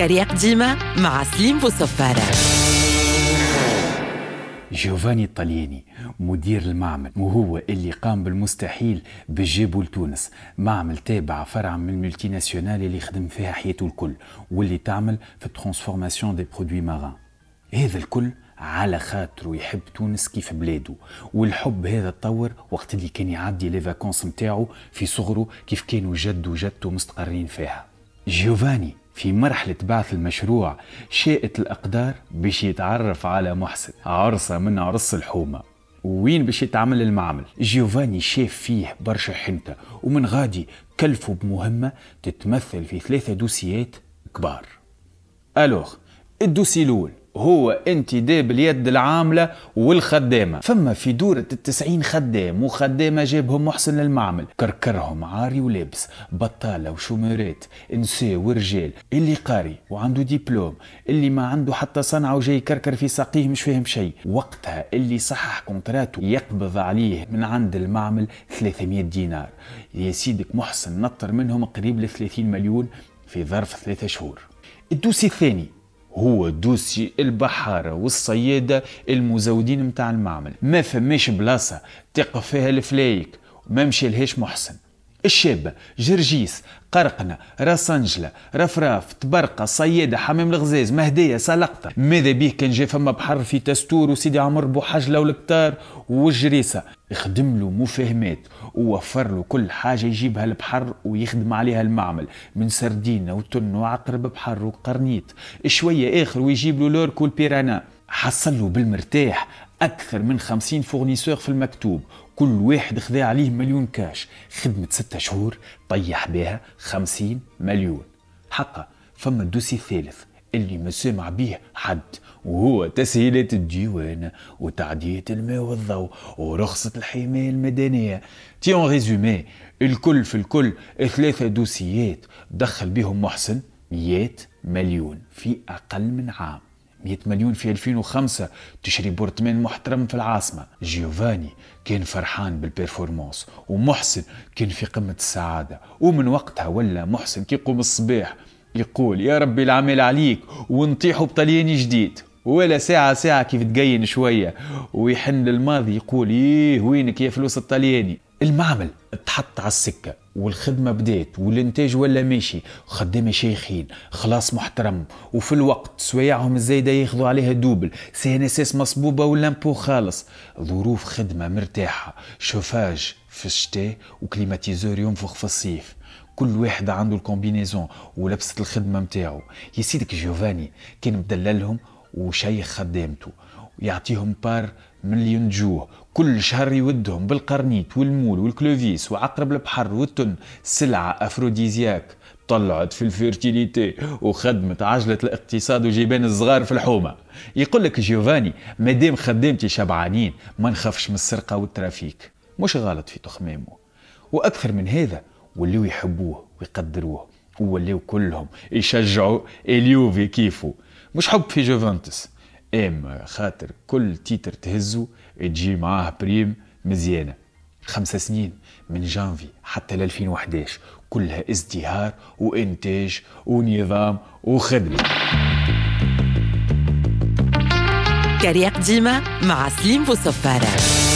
كرية قديمة مع سليم بوصفارة جوفاني الطلياني مدير المعمل وهو اللي قام بالمستحيل بجيبه لتونس. معمل تابع فرع من ال multinationale اللي خدم فيها حياته الكل واللي تعمل في ال transformation des produits marins هذا الكل على خاطره يحب تونس كيف بلاده والحب هذا تطور وقت اللي كان يعدي les vacances نتاعو في صغره كيف كانوا جد وجدته مستقرين فيها. جيوفاني في مرحلة بعث المشروع شاءت الأقدار باش يتعرف على محسن. عرسة من عرس الحومة. وين باش يتعمل المعمل؟ جيوفاني شاف فيه برشا حنطة ومن غادي كلفه بمهمة تتمثل في ثلاثة دوسيات كبار. ألوغ الدوسي الأول. هو انتداب اليد العاملة والخدامة. فما في دورة التسعين خدام وخدامة جابهم محسن للمعمل. كركرهم عاري ولابس بطالة وشوميرات نساء ورجال. اللي قاري وعنده ديبلوم اللي ما عنده حتى صنعة وجاي يكركر في ساقيه مش فاهم شيء وقتها اللي صحح contrat ه يقبض عليه من عند المعمل 300 دينار. يا سيدك محسن نطر منهم قريب ل 30 مليون في ظرف ثلاثة شهور. ال dossier الثاني هو dossier البحارة والصيادة المزودين متاع المعمل. ما فماش بلاصة تقف فيها الفلايك وما مشي لهاش محسن. الشابة جرجيس قرقنة راسنجلة رفراف تبرقة صيادة حمام الغزاز مهدية سلقطة. ماذا بيه كان جا فما بحر في تستور وسيدي عمر بوحجلة والكتار والجريسة يخدم له مفاهمات ووفر له كل حاجة يجيبها البحر ويخدم عليها المعمل من سردينة وتن وعقرب بحر وقرنيت. شوية آخر ويجيب له لورك والبيرانا. حصل له بالمرتاح أكثر من خمسين fournisseur في المكتوب كل واحد خذا عليه مليون كاش. خدمة ستة شهور طيح بها خمسين مليون. حقا فما ال dossier الثالث اللي ما سمع بيه حد وهو تسهيلات الديوان وتعدية الماء والضوء ورخصة الحماية المدنية. تي en résumé الكل في الكل ثلاثة دوسيات دخل بهم محسن مئات مليون في أقل من عام. 100 مليون في 2005 تشري appartement محترم في العاصمة. جيوفاني كان فرحان بال performance ومحسن كان في قمة السعادة. ومن وقتها ولا محسن كي يقوم الصباح يقول يا ربي العمل عليك ونطيحوا بطلياني جديد. ولا ساعة ساعة كيف تقين شوية. ويحن للماضي يقول إيه وينك يا فلوس الطلياني؟ المعمل تحط على السكة والخدمة بدات والإنتاج ولا ماشي. خدامة شيخين خلاص محترم. وفي الوقت سويعهم الزايدة ياخذوا عليها double. CNSS مصبوبة واللامبو خالص. ظروف خدمة مرتاحة. شوفاج في الشتاء و climatiseur ينفخ في الصيف. كل واحد عنده ال combinaison ولبسة الخدمة متاعو. يا سيدك جوفاني كان مدللهم وشيخ خدامته. ويعطيهم بار مليون جوه كل شهر يودهم بالقرنيت وال moules والكلوفيس وعقرب البحر والتن. سلعة aphrodisiaque. طلعت في ال fertilité وخدمت عجلة الاقتصاد وجيبان الصغار في الحومة. يقول لك جيوفاني مادام خدامتي شبعانين ما نخافش من السرقة وال trafic. مش غلط في تخمامه. وأكثر من هذا وليو يحبوه ويقدروه. ووليو كلهم يشجعوا اليوفي كيفه مش حب في جوفنتوس اما خاطر كل titre تهزه تجي معاه prime مزيانة. خمسة سنين من جانفي حتى ل 2011 كلها ازدهار وإنتاج ونظام وخدمة. كرياق ديما مع سليم بوصفارة.